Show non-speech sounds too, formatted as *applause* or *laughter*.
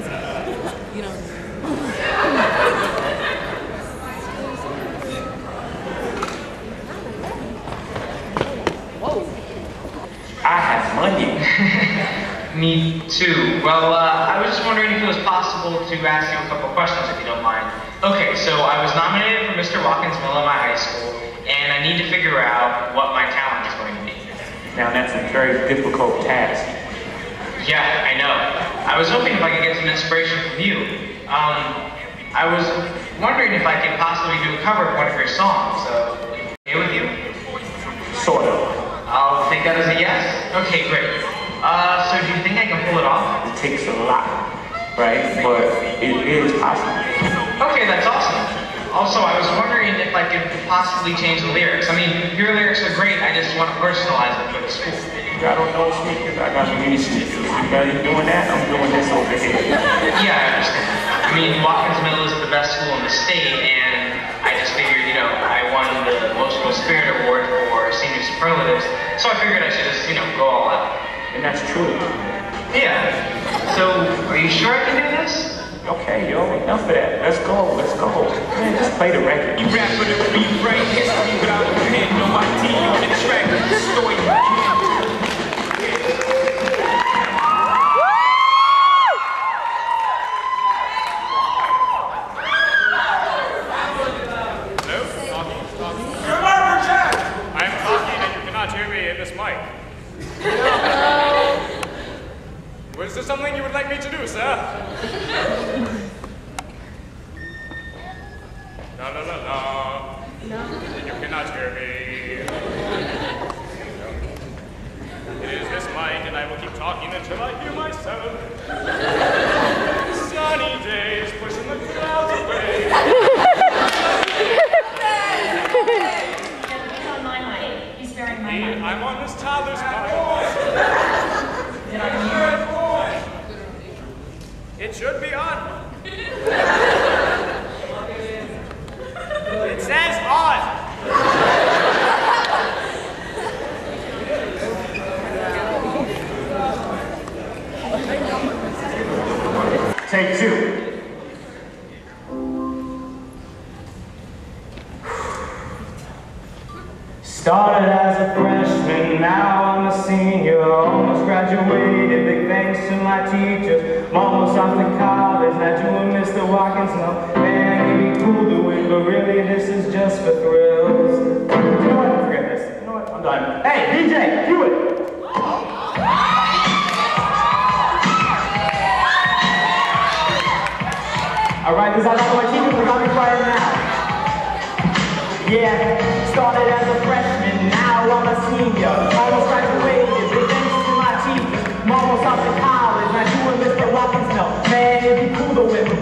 You know. Whoa. I have money. *laughs* Me too. Well, uh, I was just wondering if it was possible to ask you a couple questions, if you don't mind. Okay, so I was nominated for Mr. Watkins Mill in my high school, and I need to figure out what my talent is going to be. Now that's a very difficult task. Yeah, I know. I was hoping if I could get some inspiration from you. Um, I was wondering if I could possibly do a cover of one of your songs. So, okay with you? Sort of. I'll take that as a yes. Okay, great. Uh, so do you think I can pull it off? It takes a lot, right? But it is possible. Okay, that's awesome. Also, I was wondering if I could possibly change the lyrics. I mean, your lyrics are great. I just want to personalize them for the school. I don't know sneakers. I got many sneakers. You guys doing that? I'm doing this over here. *laughs* Yeah, I understand. I mean, Watkins Mill is the best school in the state, and I just figured, you know, I won the Emotional Spirit Award for senior superlatives, so I figured I should just, you know, go all out. And that's true. Yeah. So, are you sure I can do this? Okay, yo, enough of that. Let's go. Let's go. Man, just play the record. You rap for the beat, La la la la. You cannot hear me. It is this mic, and I will keep talking until I hear myself. Sunny days pushing the clouds away. My. I'm on this toddler's mic. It should be on. It says on. Take two. Started as a freshman, now I'm a senior. Almost graduated, big thanks to my teachers. Almost off to college, now doing Mr. Watkins. No, man, it'd be cool it, but really this is just for thrills. You know what? Forget this. You know what? I'm done. Hey, DJ, cue it. Right, this is how my teachers are gonna be quiet now. Yeah, started as a freshman, now I'm a senior. Almost graduated, big thanks to my teachers. I'm almost off to college, now and Mr. Watkins no. Man, it'd be cool to